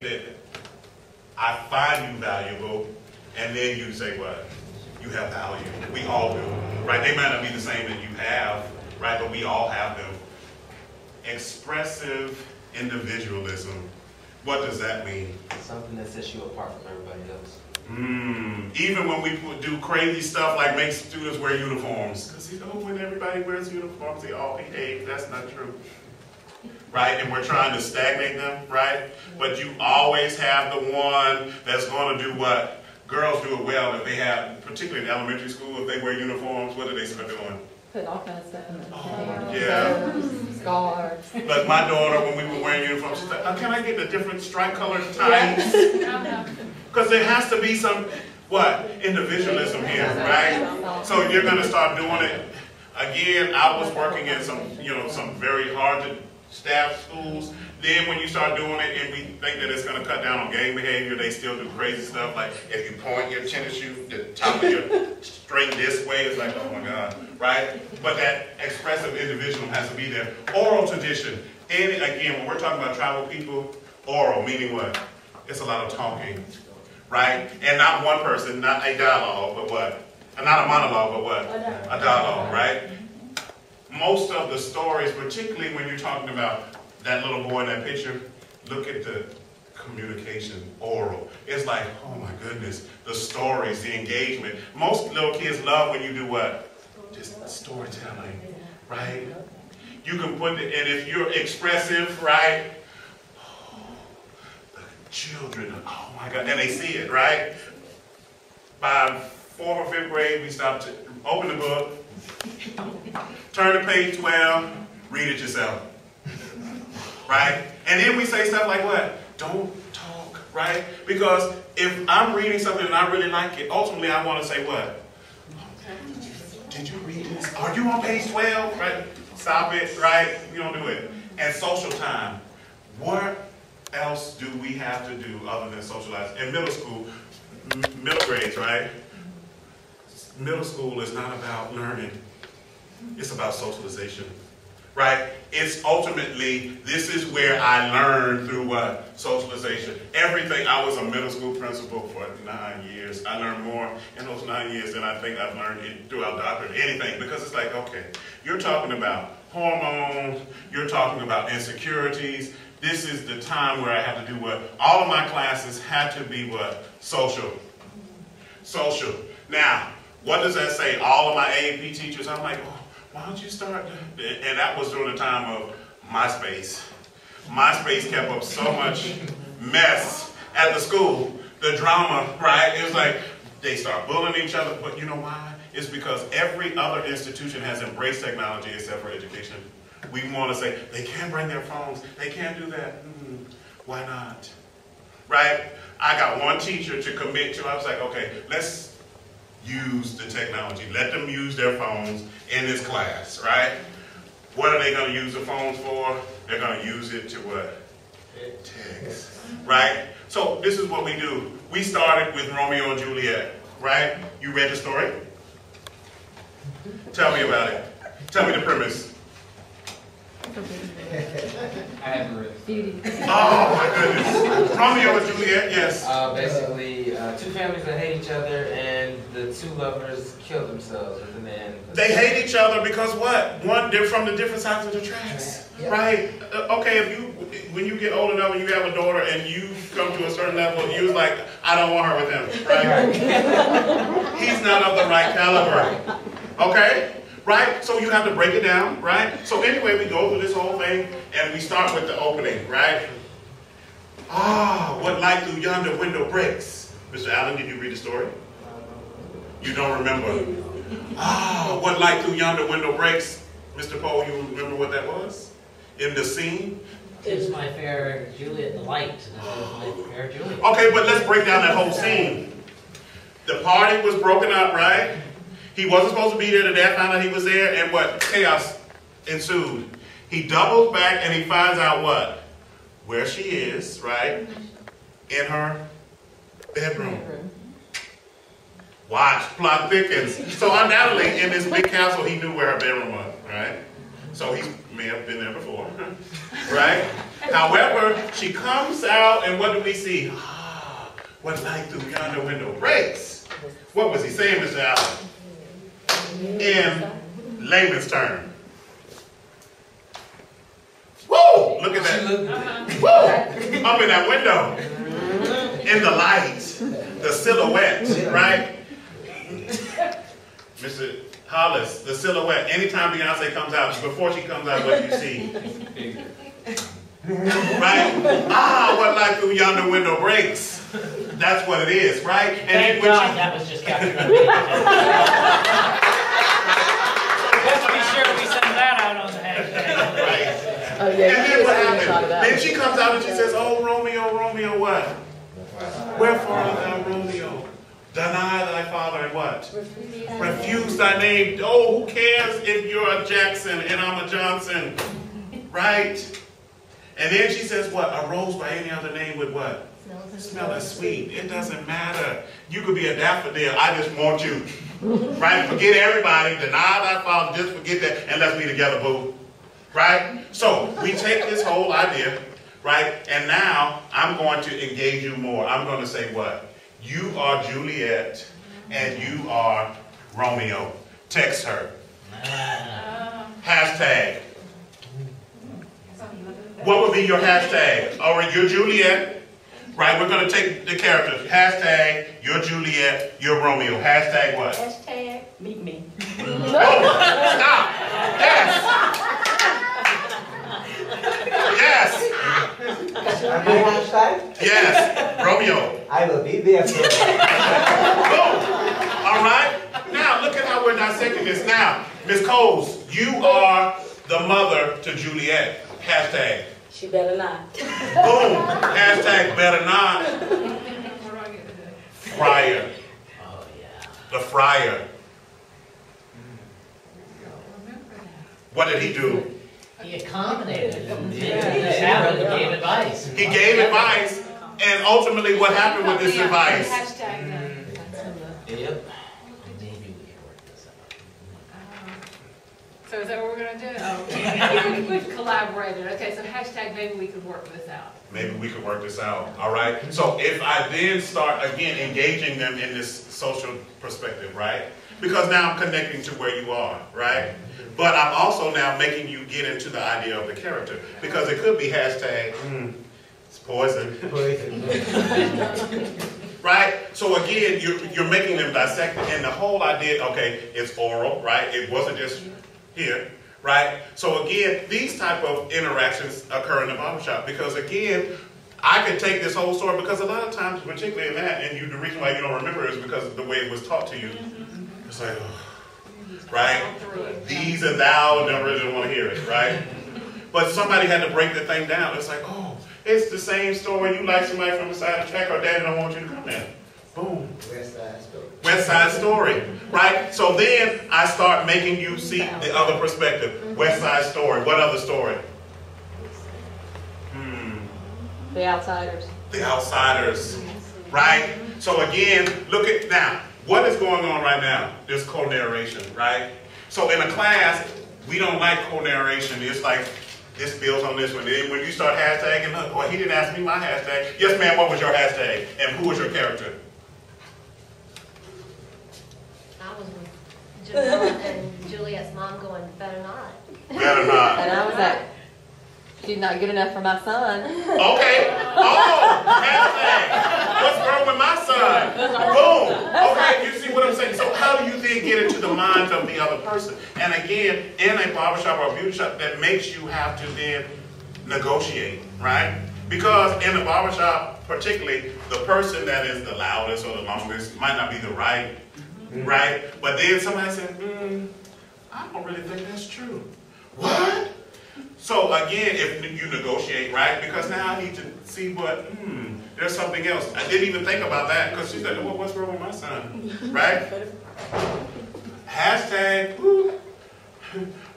that I find you valuable, and then you say what? You have value. We all do, right? They might not be the same that you have, right? But we all have them. Expressive individualism. What does that mean? Something that sets you apart from everybody else. Mm, even when we do crazy stuff like make students wear uniforms, because you know when everybody wears uniforms, they all behave. That's not true right? And we're trying to stagnate them, right? But you always have the one that's going to do what? Girls do it well if they have, particularly in elementary school, if they wear uniforms, what do they start doing? Put all kinds of stuff in the Oh, yeah. Scarves. Like my daughter, when we were wearing uniforms, she's like, oh, can I get a different stripe colored tights? Because there has to be some, what, individualism here, right? So you're going to start doing it. Again, I was working in some, you know, some very hard to staff schools. Then when you start doing it and we think that it's going to cut down on gang behavior, they still do crazy stuff. Like if you point your tennis shoe, the top of your string this way, it's like, oh my God, right? But that expressive individual has to be there. Oral tradition. And again, when we're talking about tribal people, oral, meaning what? It's a lot of talking, right? And not one person, not a dialogue, but what? Not a monologue, but what? A dialogue, right? Most of the stories, particularly when you're talking about that little boy in that picture, look at the communication, oral. It's like, oh my goodness, the stories, the engagement. Most little kids love when you do what? Just storytelling, right? You can put it, and if you're expressive, right? Oh, the children, oh my God, and they see it, right? By fourth or fifth grade, we stop to open the book, Turn to page 12, read it yourself. Right? And then we say stuff like what? Don't talk, right? Because if I'm reading something and I really like it, ultimately I want to say what? Did you read this? Are you on page 12? Right? Stop it, right? You don't do it. And social time. What else do we have to do other than socialize? In middle school, middle grades, right? Middle school is not about learning. It's about socialization, right? It's ultimately, this is where I learned through what? Socialization. Everything, I was a middle school principal for nine years. I learned more in those nine years than I think I've learned in, throughout doctorate, anything. Because it's like, okay, you're talking about hormones, you're talking about insecurities. This is the time where I have to do what? All of my classes had to be what? Social. Social. Now, what does that say? All of my AAP teachers, I'm like, oh, why don't you start? And that was during the time of MySpace. MySpace kept up so much mess at the school, the drama, right? It was like they start bullying each other, but you know why? It's because every other institution has embraced technology except for education. We want to say they can't bring their phones, they can't do that. Mm, why not? Right? I got one teacher to commit to. I was like, okay, let's use the technology. Let them use their phones in this class, right? What are they going to use the phones for? They're going to use it to what? Text, right? So this is what we do. We started with Romeo and Juliet, right? You read the story? Tell me about it. Tell me the premise. I haven't read. Beauty. Oh my goodness. Romeo and Juliet, yes. Uh, basically, uh, two families that hate each other, and the two lovers kill themselves at the end. They hate each other because what? One, they're from the different sides of the tracks, right? Uh, okay, if you, when you get old enough and you have a daughter and you come to a certain level, you was like, I don't want her with him, right? He's not of the right caliber, okay? Right? So you have to break it down, right? So anyway, we go through this whole thing and we start with the opening, right? Ah, what light through yonder window breaks. Mr. Allen, did you read the story? You don't remember. Ah, what light through yonder window breaks. Mr. Poe, you remember what that was? In the scene? It's my fair Juliet the light, and my fair Juliet. Okay, but let's break down that whole scene. The party was broken up, right? He wasn't supposed to be there. The dad found out he was there, and what? Chaos ensued. He doubles back and he finds out what? Where she is, right? In her bedroom. Watch, plot thickens. So undoubtedly, in this big castle, he knew where her bedroom was, right? So he may have been there before, right? However, she comes out, and what do we see? Ah, what light through yonder window breaks. What was he saying, Mr. Allen? In layman's term. Woo! Look at that. Woo! Up in that window. In the light. The silhouette, right? Mr. Hollis, the silhouette. Anytime Beyonce comes out, before she comes out, what do you see? right? Ah, what light through yonder window breaks. That's what it is, right? And then Thank when God she- that was just captured on video. Let's be sure we send that out on the hashtag. right. Oh, yeah, And then what just happens? Then she comes out and she says, Oh, Romeo, Romeo, what? Wherefore art thou Romeo? Deny thy father and what? Refuse thy name. Oh, who cares if you're a Jackson and I'm a Johnson? Right? And then she says, what? A rose by any other name would what? Smell as sweet. It doesn't matter. You could be a daffodil. I just want you. Right? Forget everybody. Deny thy father. Just forget that and let's be together, boo. Right? So we take this whole idea, right? And now I'm going to engage you more. I'm going to say what? You are Juliet and you are Romeo. Text her. Hashtag. What would be your hashtag? Oh, All right, you're Juliet. Right, we're going to take the characters. Hashtag, you're Juliet, you're Romeo. Hashtag what? Hashtag meet me. Oh, stop. Yes. Yes. And my hashtag, Yes. Romeo. I will be there for you. Boom. All right. Now, look at how we're dissecting this. Now, Miss Coles, you are the mother to Juliet. Hashtag. She better not. Boom. Hashtag better not. Friar. Oh, yeah. The friar. What did he do? He accommodated and did this happened and gave advice. He gave advice, and ultimately, what happened with this advice? Hashtag. Yep. Maybe we can work this out. So is that what we're gonna do? Oh, We've collaborated. Okay, so hashtag maybe we could work this out. Maybe we could work this out. All right. So if I then start again engaging them in this social perspective, right? Because now I'm connecting to where you are, right? But I'm also now making you get into the idea of the character because it could be hashtag mm, it's poison, right? So again, you're, you're making them dissect it, and the whole idea, okay, it's oral, right? It wasn't just here, right? So again, these type of interactions occur in the barbershop because again, I could take this whole story because a lot of times, particularly in that, and you, the reason why you don't remember is because of the way it was taught to you. It's like, oh, right? These and thou never really want to hear it, right? But somebody had to break the thing down. It's like, oh, it's the same story. You like somebody from the side of the track, or daddy don't want you to come there. Boom. Where's that story? West Side Story, right? So then I start making you see the other perspective. West Side Story. What other story? Hmm. The outsiders. The Outsiders, right? So again, look at now. What is going on right now? There's co-narration, right? So in a class, we don't like co-narration. It's like this builds on this one. Then when you start hashtagging, look, well, he didn't ask me my hashtag. Yes, ma'am. What was your hashtag? And who was your character? I was with Jamila and Juliet's mom going, better not. Better not. And I was like, she's not good enough for my son. Okay. Oh, hashtag. What's wrong with my son? Boom. Okay, you see what I'm saying? So how do you then get into the mind of the other person? And again, in a barbershop or a beauty shop, that makes you have to then negotiate, right? Because in a barbershop, particularly, the person that is the loudest or the longest might not be the right, right? But then somebody said, hmm, I don't really think that's true. What? So again, if you negotiate, right? Because now I need to see what, hmm, there's something else. I didn't even think about that because she said, well, what's wrong with my son? Right? Hashtag, woo,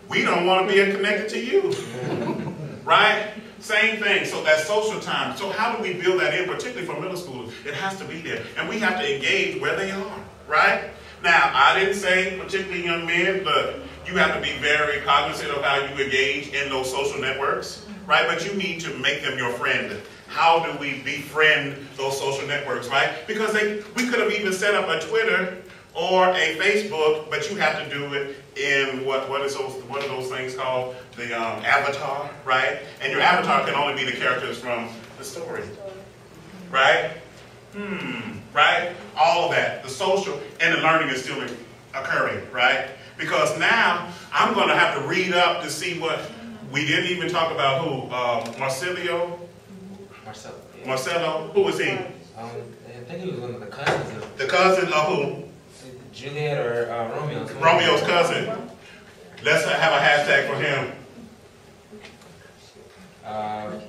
we don't want to be connected to you. Right? Same thing. So that social time. So how do we build that in, particularly for middle schoolers? It has to be there. And we have to engage where they are. Right? Now, I didn't say particularly young men, but you have to be very cognizant of how you engage in those social networks. right? But you need to make them your friend. How do we befriend those social networks, right? Because they, we could have even set up a Twitter or a Facebook, but you have to do it in what what is those what are those things called? The um, avatar, right? And your avatar can only be the characters from the story, right? Hmm, right? All of that, the social and the learning is still occurring, right? Because now I'm going to have to read up to see what we didn't even talk about. Who? Uh, Marcelio, Marcelo. yeah. Marcelo. Who was he? Um, I think he was one of the cousins of The cousin of who? Juliet or uh, Romeo. Romeo's cousin. Let's have a hashtag for him. Uh,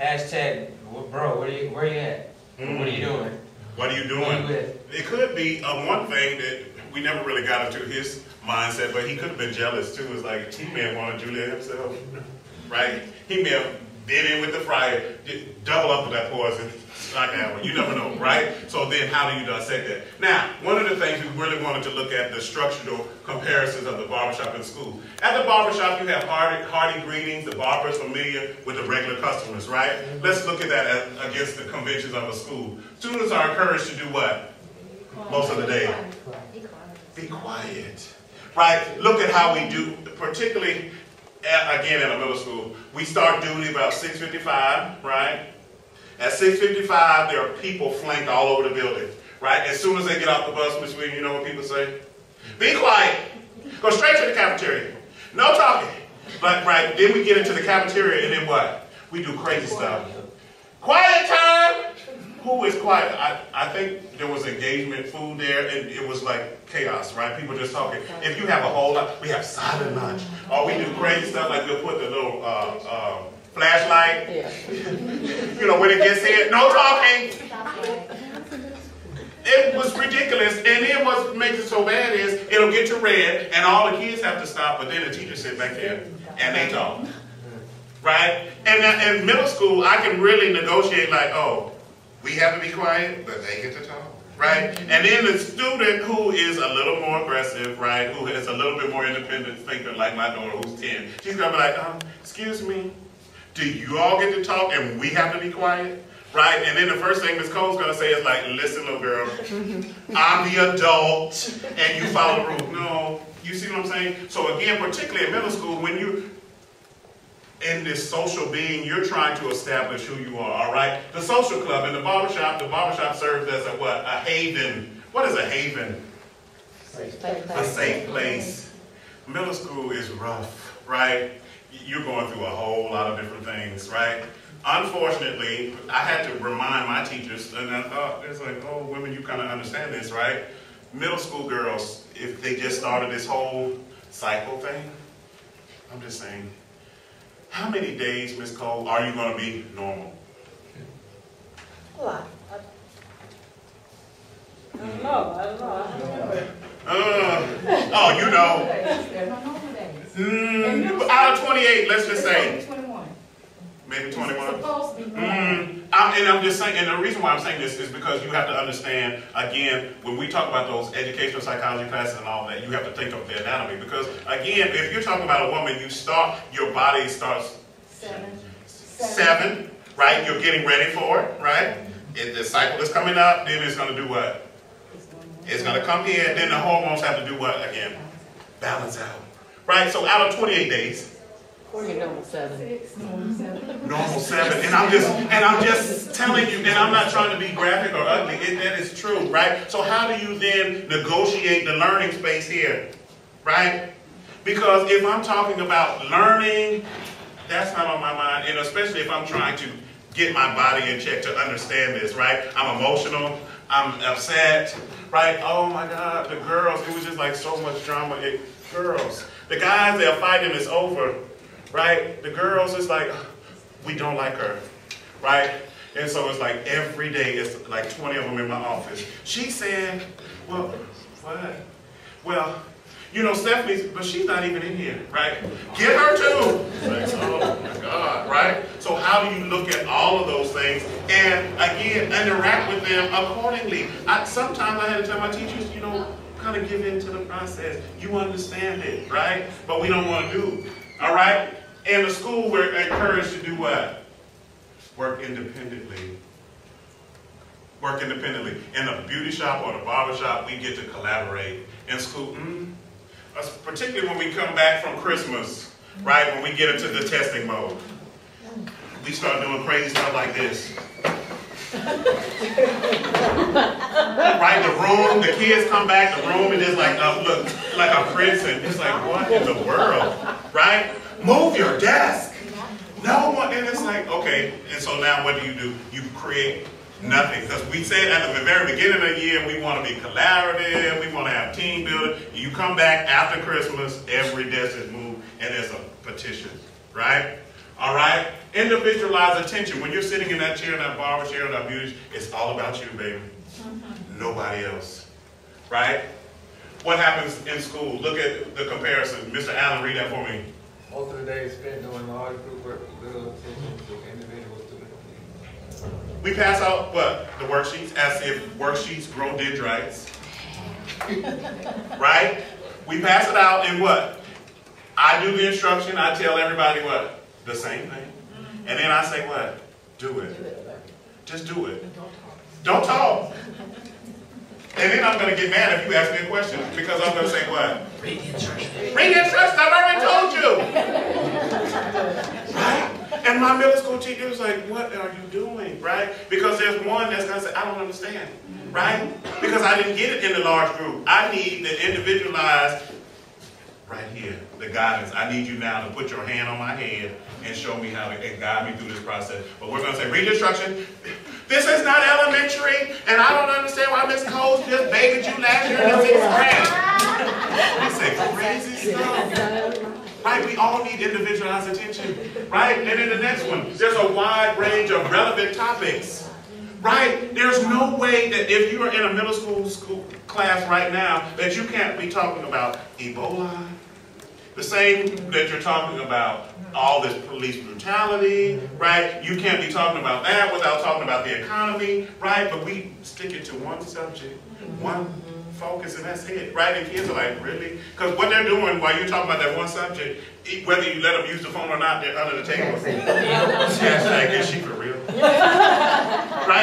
hashtag, bro, where you where you at? What are you doing? What are you Who you doing? It could be uh, one thing that we never really got into his mindset, but he could have been jealous too. It's like he may have wanted Julia himself, right? He may have been in with the friar, did- double up with that poison, like that one. You never know, right? So then, how do you dissect that? Now, one of the things we really wanted to look at the structural comparisons of the barbershop and school. At the barbershop, you have hearty, hearty greetings. The barber is familiar with the regular customers, right? Let's look at that as, against the conventions of a school. Students are encouraged to do what? Most of the day. Be quiet. Be quiet. Right? Look at how we do, particularly again in a middle school. We start duty about 6:55, right? At 6:55, there are people flanked all over the building, right? As soon as they get off the bus, Miss you know what people say? Be quiet. Go straight to the cafeteria. No talking. But right, then we get into the cafeteria, and then what? We do crazy stuff. Quiet time. Who is quiet? I, I think there was engagement food there, and it was like chaos, right? People just talking. If you have a whole lot, we have silent lunch, or we do crazy stuff like we'll put the little uh, uh, flashlight. Yeah. You know, when it gets here, no talking. It. It was ridiculous, and then what makes it so bad is it'll get to red, and all the kids have to stop, but then the teacher sit back there and they talk, right? And in middle school, I can really negotiate like, oh, we have to be quiet, but they get to talk, right? And then the student who is a little more aggressive, right, who is a little bit more independent thinker, like my daughter who's ten, she's gonna be like, um, excuse me, do you all get to talk and we have to be quiet? Right? And then the first thing Miss Cole's gonna say is like, listen, little girl, I'm the adult and you follow the rules. No, you see what I'm saying? So again, particularly in middle school, when you in this social being, you're trying to establish who you are, all right? The social club and the barbershop, the barbershop serves as a what? A haven. What is a haven? Safe place. a safe place. Middle school is rough, right? You're going through a whole lot of different things, right? Unfortunately, I had to remind my teachers, and I thought, it's like, oh, women, you kind of understand this, right? Middle school girls, if they just started this whole cycle thing, I'm just saying, how many days, Miss Cole, are you going to be normal? A lot. I don't know, I don't know. I don't know. Uh, oh, you know, mm, out of 28, let's just say, Twenty-one. Maybe 21. Supposed to be. Mm, I'm, and I'm just saying, and the reason why I'm saying this is because you have to understand, again, when we talk about those educational psychology classes and all that, you have to think of the anatomy. Because, again, if you're talking about a woman, you start, your body starts Seven. seven, right? You're getting ready for it, right? If the cycle is coming up, then it's going to do what? It's going to come here, then the hormones have to do what again? Balance out. Right? So out of 28 days, Or your normal seven. Normal seven. And I'm just and I'm just telling you, and I'm not trying to be graphic or ugly. It, that is true, right? So how do you then negotiate the learning space here? Right? Because if I'm talking about learning, that's not on my mind. And especially if I'm trying to get my body in check to understand this, right? I'm emotional, I'm upset, right? Oh my God, the girls, it was just like so much drama. It, girls, the guys, they're fighting, it's over, right? The girls, it's like, we don't like her, right? And so it's like every day, it's like 20 of them in my office. She said, well, what? Well, you know, Stephanie's, but she's not even in here, right? Get her too. Like, oh my God, right? So how do you look at all of those things and again interact with them accordingly? I, sometimes I had to tell my teachers, you know, kind of give in to the process. You understand it, right? But we don't want to do. All right? In the school, we're encouraged to do what? Work independently. Work independently. In the beauty shop or the barber shop, we get to collaborate. In school, mm, particularly when we come back from Christmas, right? When we get into the testing mode, we start doing crazy stuff like this. right? The room, the kids come back, the room, and it's like, uh, look, like a prison. It's like, what in the world, right? Move your desk. No one, and it's like, okay, and so now what do you do? You create nothing. Because we said at the very beginning of the year, we want to be collaborative, we want to have team building. You come back after Christmas, every desk is moved, and there's a petition, right? All right? Individualized attention. When you're sitting in that chair, in that barber chair, in that beauty, it's all about you, baby. Mm-hmm. Nobody else. Right? What happens in school? Look at the comparison. Mr. Allen, read that for me. Most of the day is spent doing large group work with little attention to individual student needs. We pass out what? The worksheets as if worksheets grow dendrites. right? We pass it out and what? I do the instruction, I tell everybody what? The same thing. Mm-hmm. And then I say what? Do it. Just do it. Don't talk. Don't talk. And then I'm going to get mad if you ask me a question because I'm going to say what? Read the instructions. Read the instructions, I've already told you. Right? And my middle school teacher was like, what are you doing? Right? Because there's one that's going to say, I don't understand. Right? Because I didn't get it in the large group. I need the individualized, right here, the guidance. I need you now to put your hand on my head and show me how to and guide me through this process. But we're going to say, read instruction. This is not elementary, and I don't understand why Miss Coles just babied you last year in the sixth grade. We say crazy stuff. Right? We all need individualized attention. Right? And then the next one, there's a wide range of relevant topics. Right? There's no way that if you are in a middle school school class right now that you can't be talking about Ebola. The same that you're talking about all this police brutality, right? You can't be talking about that without talking about the economy, right? But we stick it to one subject, one focus, and that's it, right? And kids are like, really? Because what they're doing while you're talking about that one subject, whether you let them use the phone or not, they're under the table. Hashtag, is she for real?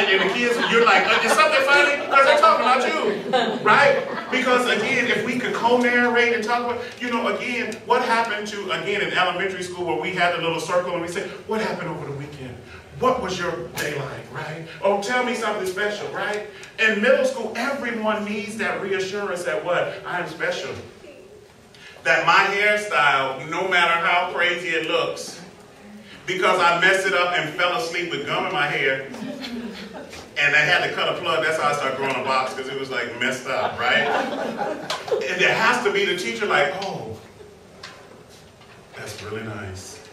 And the kids, you're like, uh, is something funny? Because they're talking about you, right? Because again, if we could co-narrate and talk about, you know, again, what happened to, again, in elementary school where we had the little circle and we said, what happened over the weekend? What was your day like, right? Oh, tell me something special, right? In middle school, everyone needs that reassurance that what? I am special. That my hairstyle, no matter how crazy it looks, because I messed it up and fell asleep with gum in my hair, and I had to cut a plug, that's how I started growing a box, because it was like messed up, right? And there has to be the teacher like, oh, that's really nice.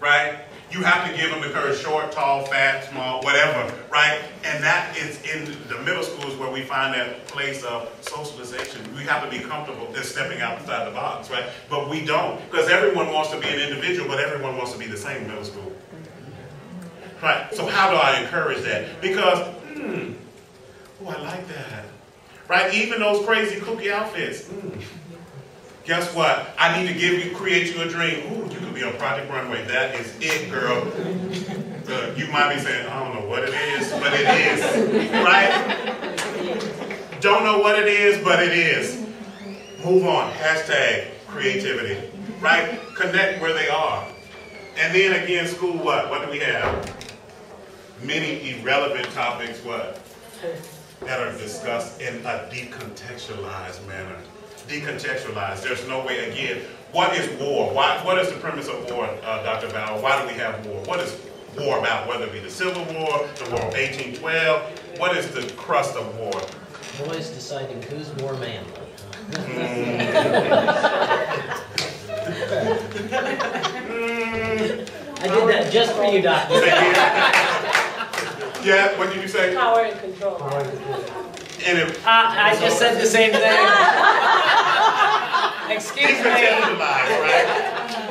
Right? You have to give them the courage, short, tall, fat, small, whatever, right? And that is in the middle schools where we find that place of socialization. We have to be comfortable in stepping outside the box, right? But we don't, because everyone wants to be an individual, but everyone wants to be the same middle school. Right? So how do I encourage that? Because, hmm, oh, I like that. Right? Even those crazy kooky outfits. Hmm. Guess what? I need to give you, create you a dream. Ooh, you could be on Project Runway. That is it, girl. Uh, you might be saying, I don't know what it is, but it is. Right? Don't know what it is, but it is. Move on. Hashtag creativity. Right? Connect where they are. And then again, school what? What do we have? Many irrelevant topics, what? That are discussed in a decontextualized manner. Decontextualized. There's no way, again, what is war? Why, what is the premise of war, uh, Dr. Bauer? Why do we have war? What is war about? Whether it be the Civil War, the War of 1812, what is the crust of war? Boys deciding who's more manly. Mm, I did that just for you, Doctor. Say yeah. Yeah, what did you say? Power and control. And if, I, I just said the same thing. Excuse me. decontextualized, right?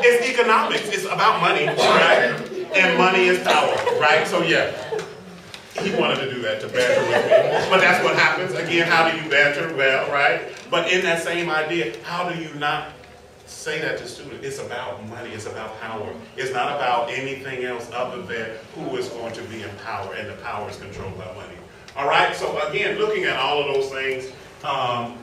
It's economics. It's about money, right? And money is power, right? So yeah, he wanted to do that to banter with me. But that's what happens. Again, how do you banter? Well, right? But in that same idea, how do you not say that to students. It's about money. It's about power. It's not about anything else other than who is going to be in power, and the power is controlled by money. All right. So again, looking at all of those things, um,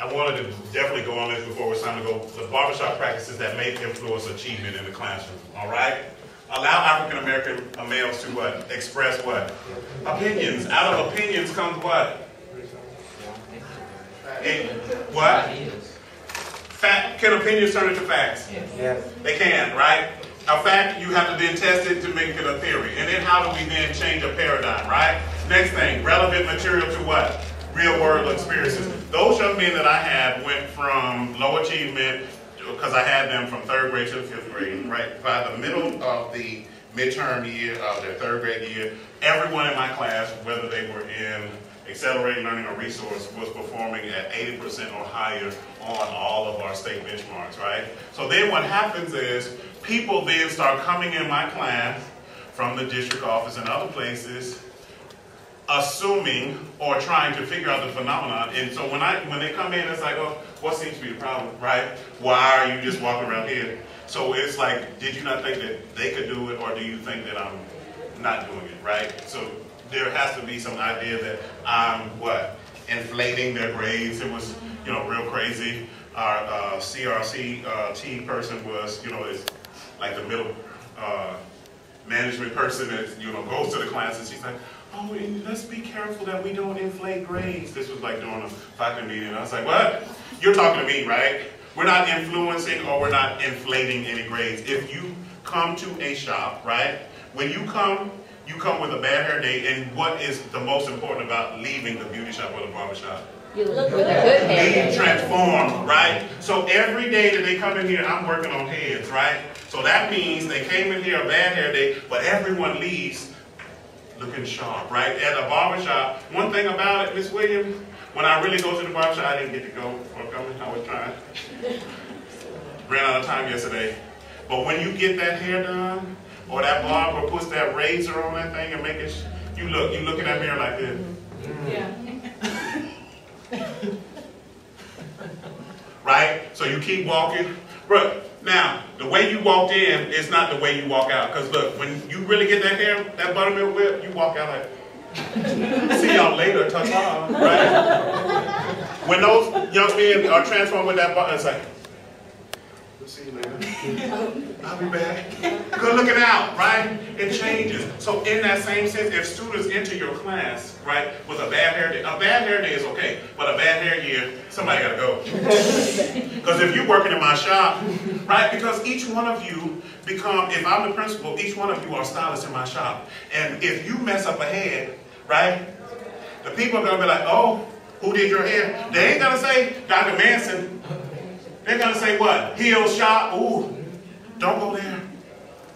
I wanted to definitely go on this before it's time to go. The barbershop practices that may influence achievement in the classroom. All right. Allow African American males to what? Express what? Opinions. Out of opinions comes what? Eh, what? Ideas. Fact, can opinions turn into facts? Yes. yes. They can, right? A fact, you have to then test it to make it a theory. And then how do we then change a paradigm, right? Next thing, relevant material to what? Real world experiences. Those young men that I had went from low achievement, because I had them from third grade to the fifth grade, right? By the middle of the midterm year of their third grade year, everyone in my class, whether they were in accelerated learning or resource, was performing at 80% or higher on all of our state benchmarks, right? So then what happens is people then start coming in my class from the district office and other places assuming or trying to figure out the phenomenon. And so when I when they come in, it's like, oh, what seems to be the problem, right? Why are you just walking around here? So it's like, did you not think that they could do it, or do you think that I'm not doing it, right? So there has to be some idea that I'm what inflating their grades. It was you know real crazy. Our uh, CRC uh, T person was you know is like the middle. Uh, management person that you know goes to the class and she's like, oh, and let's be careful that we don't inflate grades. This was like during a faculty meeting. I was like, what? You're talking to me, right? We're not influencing or we're not inflating any grades. If you come to a shop, right? When you come, you come with a bad hair day, and what is the most important about leaving the beauty shop or the barber shop? You look with a good hair being day. transformed, right? So every day that they come in here, I'm working on heads, right? So that means they came in here a bad hair day, but everyone leaves looking sharp, right? At a barbershop, one thing about it, Miss Williams, when I really go to the barbershop, I didn't get to go for coming, I was trying. Ran out of time yesterday. But when you get that hair done, or that barber puts that razor on that thing and make it, you look, you look in that mirror like this. Yeah. right? So you keep walking. Bro, now, the way you walked in is not the way you walk out. Because look, when you really get that hair, that buttermilk whip, you walk out like, see y'all later, ta-ta, right? When those young men are transformed with that button, it's like, we'll see you later. I'll be back. Good looking out, right? It changes. So in that same sense, if students enter your class, right, with a bad hair day, a bad hair day is okay, but a bad hair year, somebody gotta go. Because if you're working in my shop, right, because each one of you become, if I'm the principal, each one of you are stylists in my shop. And if you mess up a head, right, the people are gonna be like, oh, who did your hair? They ain't gonna say Dr. Manson. They're gonna say what? Hill shop? Ooh, don't go there.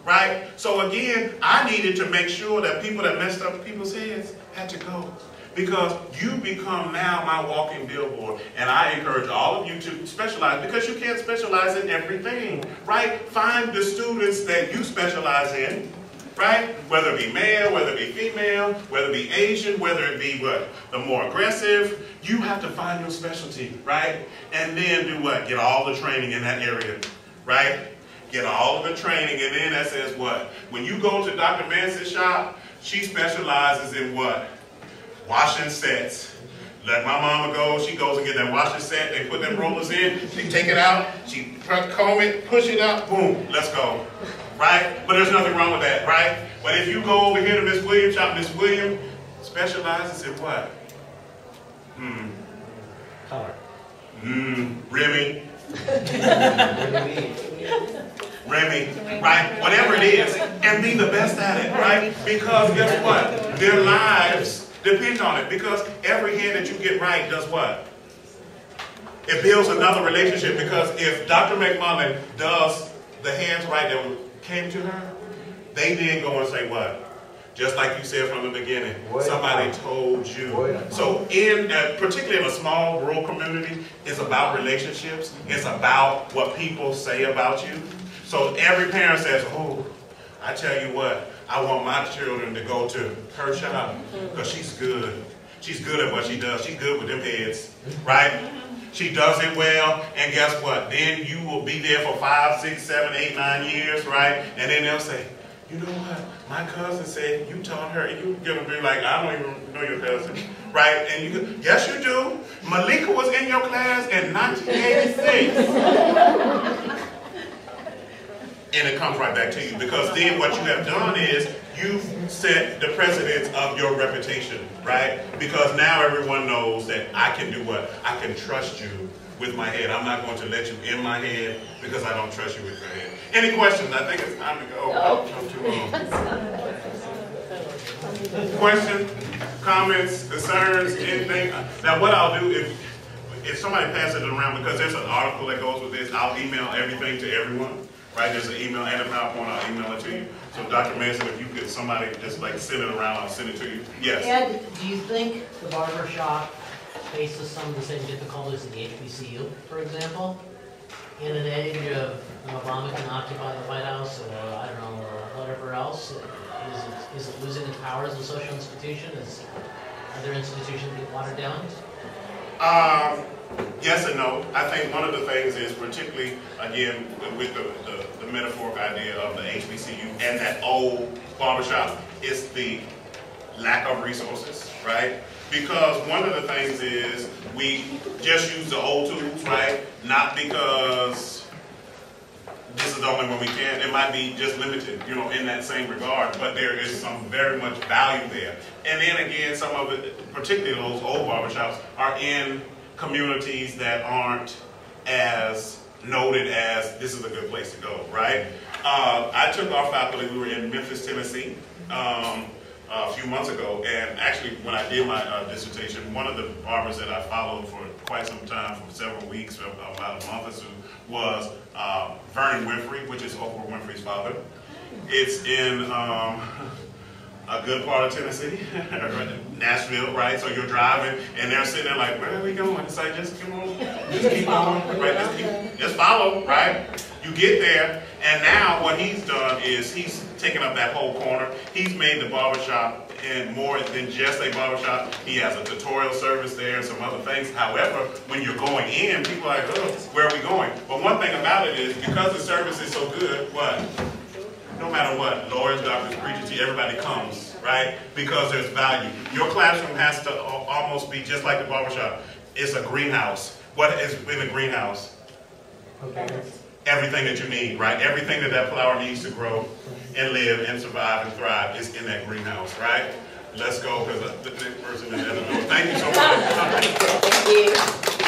Right? So again, I needed to make sure that people that messed up people's heads had to go. Because you become now my walking billboard. And I encourage all of you to specialize because you can't specialize in everything. Right? Find the students that you specialize in. Right? Whether it be male, whether it be female, whether it be Asian, whether it be what? The more aggressive. You have to find your specialty, right? And then do what? Get all the training in that area, right? Get all of the training, and then that says what? When you go to Dr. Manson's shop, she specializes in what? Washing sets. Let my mama go, she goes and get that washing set, they put them rollers in, they take it out, she comb it, push it out, boom, let's go. Right? But there's nothing wrong with that, right? But if you go over here to Miss Williams' shop, Miss Williams specializes in what? Hmm. Color. Hmm. Remy. Remy, right? Whatever it is, and be the best at it, right? Because guess what? Their lives depend on it. Because every hand that you get right does what? It builds another relationship. Because if Dr. McMullen does the hands right that came to her, they then go and say what? Just like you said from the beginning, Word somebody told you. Mouth. So in, uh, particularly in a small rural community, it's about relationships. It's about what people say about you. So every parent says, oh, I tell you what, I want my children to go to her shop because she's good. She's good at what she does. She's good with them heads, right? She does it well, and guess what? Then you will be there for five, six, seven, eight, nine years, right? And then they'll say, you know what? My cousin said you taught her, and you're gonna be like, I don't even know your cousin, right? And you go, yes, you do. Malika was in your class in 1986. And it comes right back to you because then what you have done is you've set the precedence of your reputation, right? Because now everyone knows that I can do what? I can trust you with my head. I'm not going to let you in my head because I don't trust you with your head. Any questions? I think it's time to go. I'm too long. Question, comments, concerns, anything? Now what I'll do if if somebody passes it around because there's an article that goes with this, I'll email everything to everyone. Right, there's an email and a PowerPoint, I'll email it to you. So Dr. Manson, if you could, somebody just like send it around, I'll send it to you. Yes. Ed, do you think the barber shop faces some of the same difficulties in the HBCU, for example? In an age of Obama can occupy the White House, or I don't know, or whatever else, is it, is it losing its power as a social institution? Is other institutions being watered down? Um, yes and no. I think one of the things is particularly, again, with the, the, the metaphoric idea of the HBCU and that old barbershop, is the lack of resources, right? Because one of the things is we just use the old tools, right? Not because this is the only one we can. It might be just limited, you know, in that same regard, but there is some very much value there. And then again, some of it, particularly those old barbershops, are in communities that aren't as noted as this is a good place to go, right? Uh, I took our faculty, we were in Memphis, Tennessee, um, a few months ago, and actually when I did my uh, dissertation, one of the barbers that I followed for quite some time, for several weeks, about a month or two, was uh, Vernon Winfrey, which is Oprah Winfrey's father. It's in um, a good part of Tennessee, Nashville, right? So you're driving, and they're sitting there like, where are we going? It's like, just come on, just keep going, right? Just, keep, just follow, right? You get there, and now what he's done is he's taken up that whole corner. He's made the barbershop and more than just a barbershop. He has a tutorial service there and some other things. However, when you're going in, people are like, oh, where are we going? But one thing about it is because the service is so good, what? No matter what, lawyers, doctors, preachers, everybody comes, right? Because there's value. Your classroom has to almost be just like the barbershop. It's a greenhouse. What is in a greenhouse? Okay. Everything that you need, right? Everything that that flower needs to grow and live and survive and thrive is in that greenhouse, right? Let's go, because the next person is at the door. Thank you so much. Thank you.